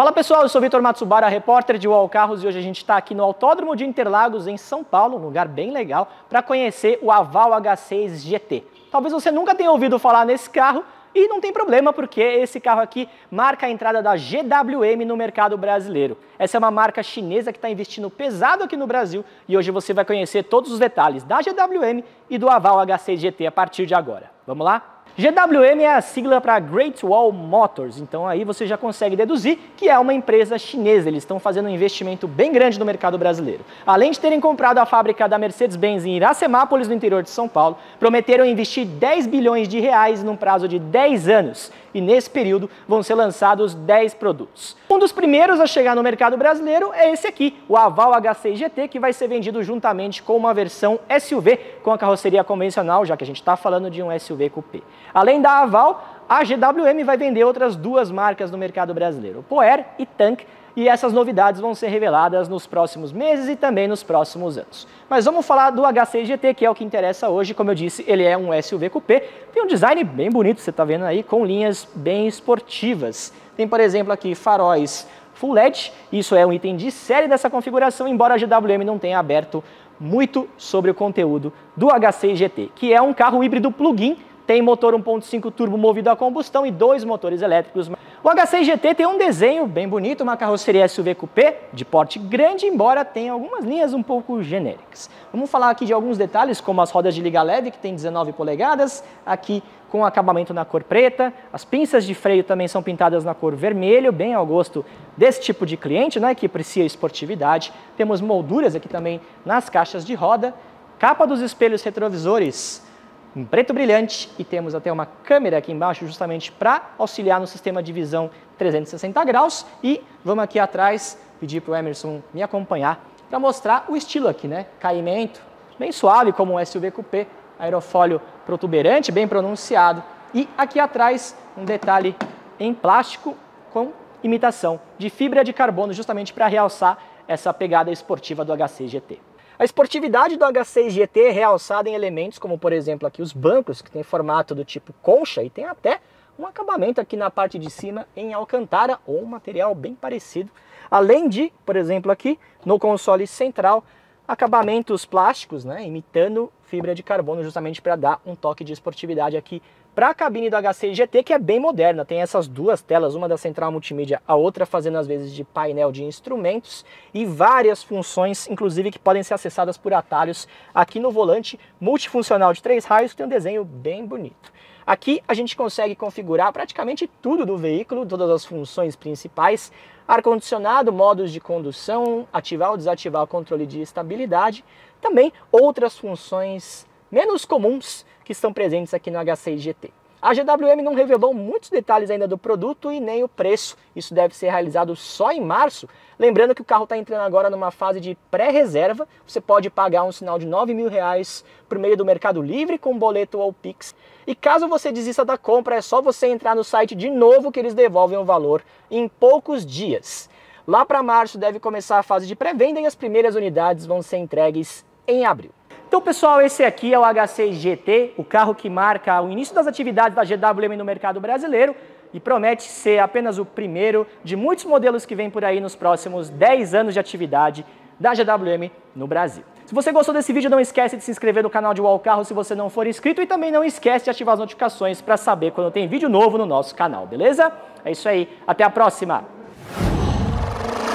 Fala pessoal, eu sou Vitor Matsubara, repórter de UOL Carros e hoje a gente está aqui no Autódromo de Interlagos, em São Paulo, um lugar bem legal, para conhecer o Aval H6 GT. Talvez você nunca tenha ouvido falar nesse carro, e não tem problema, porque esse carro aqui marca a entrada da GWM no mercado brasileiro. Essa é uma marca chinesa que está investindo pesado aqui no Brasil e hoje você vai conhecer todos os detalhes da GWM e do Aval H6 GT a partir de agora. Vamos lá? GWM é a sigla para Great Wall Motors, então aí você já consegue deduzir que é uma empresa chinesa. Eles estão fazendo um investimento bem grande no mercado brasileiro. Além de terem comprado a fábrica da Mercedes-Benz em Iracemápolis, no interior de São Paulo, prometeram investir 10 bilhões de reais num prazo de 10 anos. E nesse período vão ser lançados 10 produtos. Um dos primeiros a chegar no mercado brasileiro é esse aqui, o Aval H6 GT, que vai ser vendido juntamente com uma versão SUV com a carroceria convencional, já que a gente está falando de um SUV coupé. Além da Aval, a GWM vai vender outras duas marcas no mercado brasileiro, Poer e Tank, e essas novidades vão ser reveladas nos próximos meses e também nos próximos anos. Mas vamos falar do H6 GT, que é o que interessa hoje. Como eu disse, ele é um SUV coupé, tem um design bem bonito, você está vendo aí, com linhas bem esportivas. Tem, por exemplo, aqui faróis Full LED, isso é um item de série dessa configuração, embora a GWM não tenha aberto muito sobre o conteúdo do H6 GT, que é um carro híbrido plug-in tem motor 1.5 turbo movido a combustão e dois motores elétricos. O H6 GT tem um desenho bem bonito, uma carroceria SUV coupé de porte grande, embora tenha algumas linhas um pouco genéricas. Vamos falar aqui de alguns detalhes, como as rodas de liga leve, que tem 19 polegadas, aqui com acabamento na cor preta. As pinças de freio também são pintadas na cor vermelho, bem ao gosto desse tipo de cliente, né, que aprecia esportividade. Temos molduras aqui também nas caixas de roda. Capa dos espelhos retrovisores em preto brilhante e temos até uma câmera aqui embaixo justamente para auxiliar no sistema de visão 360 graus e vamos aqui atrás pedir para o Emerson me acompanhar para mostrar o estilo aqui, né? Caimento bem suave como um SUV coupé, aerofólio protuberante bem pronunciado e aqui atrás um detalhe em plástico com imitação de fibra de carbono justamente para realçar essa pegada esportiva do HC GT. A esportividade do H6 GT é realçada em elementos como, por exemplo, aqui os bancos, que tem formato do tipo concha e tem até um acabamento aqui na parte de cima em alcantara ou um material bem parecido. Além de, por exemplo, aqui no console central, acabamentos plásticos, né, imitando fibra de carbono justamente para dar um toque de esportividade aqui para a cabine do H6 GT, que é bem moderna, tem essas duas telas, uma da central multimídia, a outra fazendo às vezes de painel de instrumentos e várias funções, inclusive que podem ser acessadas por atalhos aqui no volante multifuncional de três raios, que tem um desenho bem bonito. Aqui a gente consegue configurar praticamente tudo do veículo, todas as funções principais, ar-condicionado, modos de condução, ativar ou desativar o controle de estabilidade, também outras funções menos comuns que estão presentes aqui no H6 GT. A GWM não revelou muitos detalhes ainda do produto e nem o preço. Isso deve ser realizado só em março. Lembrando que o carro está entrando agora numa fase de pré-reserva. Você pode pagar um sinal de 9 mil reais por meio do Mercado Livre com boleto ou Pix. E caso você desista da compra, é só você entrar no site de novo que eles devolvem o valor em poucos dias. Lá para março deve começar a fase de pré-venda e as primeiras unidades vão ser entregues em abril. Então, pessoal, esse aqui é o H6 GT, o carro que marca o início das atividades da GWM no mercado brasileiro e promete ser apenas o primeiro de muitos modelos que vem por aí nos próximos 10 anos de atividade da GWM no Brasil. Se você gostou desse vídeo, não esquece de se inscrever no canal de Wall Carro se você não for inscrito e também não esquece de ativar as notificações para saber quando tem vídeo novo no nosso canal, beleza? É isso aí, até a próxima!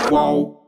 Uau.